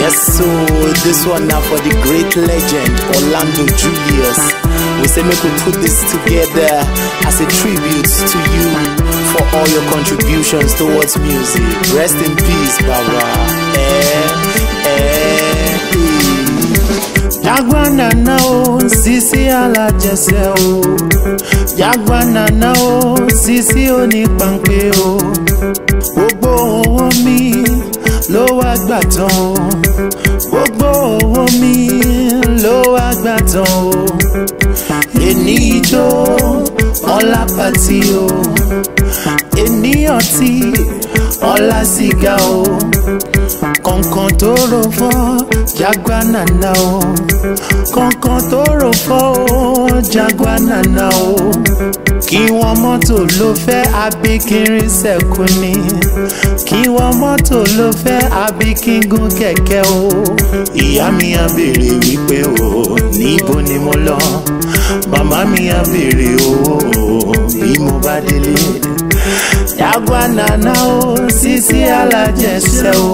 Yes, so this one now for the great legend Orlando Julius. We say make we put this together as a tribute to you for all your contributions towards music. Rest in peace, Baba. Eh, eh. Jagwana na o, sisi alájẹsẹ̀ o. Jagwana na o, sisi onípànpé o. wá gbà tán o. Gbogbo owó mi ló wá gbà tán o. Èní ijó pàtí o. Èní ọtí ọlá sìgá o. Kọ̀ǹkọ̀n tó rò fọ́ Jagwana o. Kọ̀ǹkọ̀n tó rò fọ́ o Jagwana o. Kí wọ́n mọ́tò ló fẹ́ abíkírin sẹ̀kú ni. Kí wọ́n mọ́tò ló fẹ́ abíkíngún kẹ̀kẹ́ o. Ìyá mi á béèrè wípé o níbo ni mo lọ. Màmá mi á béèrè o bí mo bá délé. Jagwana o sisi alájẹsẹ o.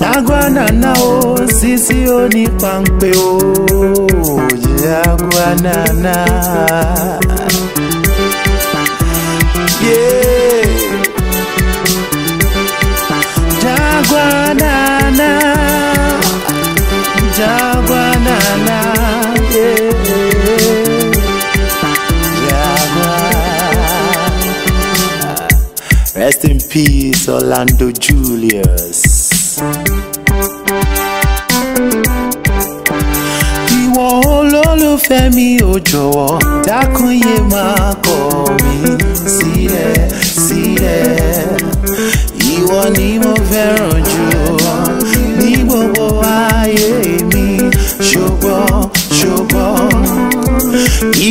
Jagwana o sisi onípànpé o. Jagwana. Rest in peace, Orlando Julius. Ìwọ olólùfẹ́ mi ò jọ̀wọ́ dákun yé máa kọ̀ mí sílẹ̀ sílẹ̀. Ìwọ ni mo fẹ́ràn jù ní gbogbo ayé mi ṣùgbọ́n ṣùgbọ́n.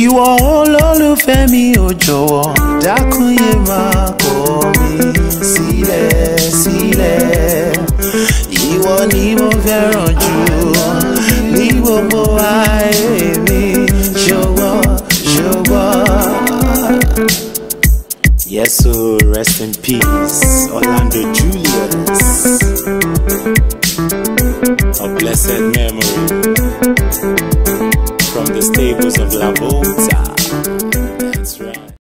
Ìwọ olólùfẹ́ mi ò jọ̀wọ́ dákun yé fẹ́ràn jù ní gbogbo ayé mi ṣùgbọ́n ṣùgbọ́n. Yes, so rest in peace, Orlando Julius. A blessed memory from the stables of La Lavo